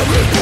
Everything